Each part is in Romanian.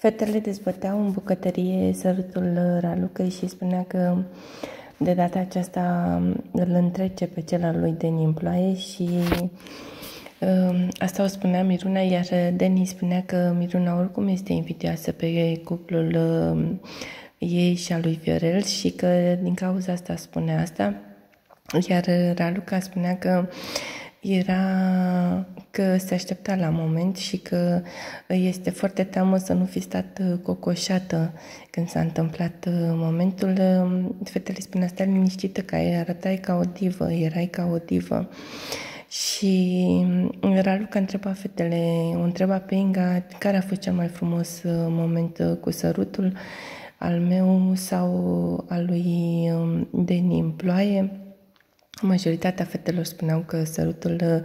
Fetele dezbăteau în bucătărie sărutul Ralucăi și spunea că de data aceasta îl întrece pe cel al lui Deni în ploaie și uh, asta o spunea Miruna, iar Deni spunea că Miruna oricum este invidioasă pe cuplul uh, ei și al lui Viorel și că din cauza asta spunea asta. Iar Raluca spunea că era că se aștepta la moment și că este foarte teamă să nu fi stat cocoșată când s-a întâmplat momentul. Fetele spunea, stai liniștită, că arătai ca o divă, erai ca o divă. Și Raluca întreba fetele, o întreba pe Inga care a fost cel mai frumos moment cu sărutul al meu sau al lui Deni în ploaie. Majoritatea fetelor spuneau că sărutul uh,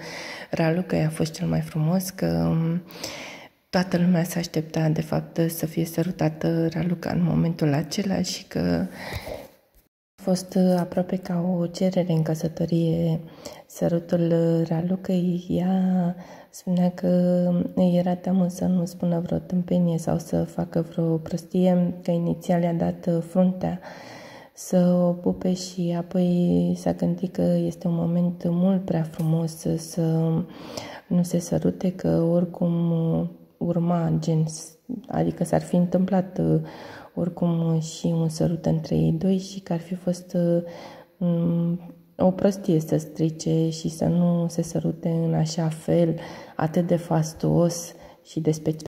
Raluca a fost cel mai frumos, că um, toată lumea s-a aștepta, de fapt, să fie sărutată Raluca în momentul acela și că a fost uh, aproape ca o cerere în căsătorie sărutul uh, Raluca. Ea spunea că era teamă să nu spună vreo tâmpenie sau să facă vreo prostie, că inițial i-a dat fruntea să o pupe și apoi s-a gândit că este un moment mult prea frumos să nu se sărute, că oricum urma gen, adică s-ar fi întâmplat oricum și un sărut între ei doi și că ar fi fost mm, o prostie să strice și să nu se sărute în așa fel atât de fastuos și de special.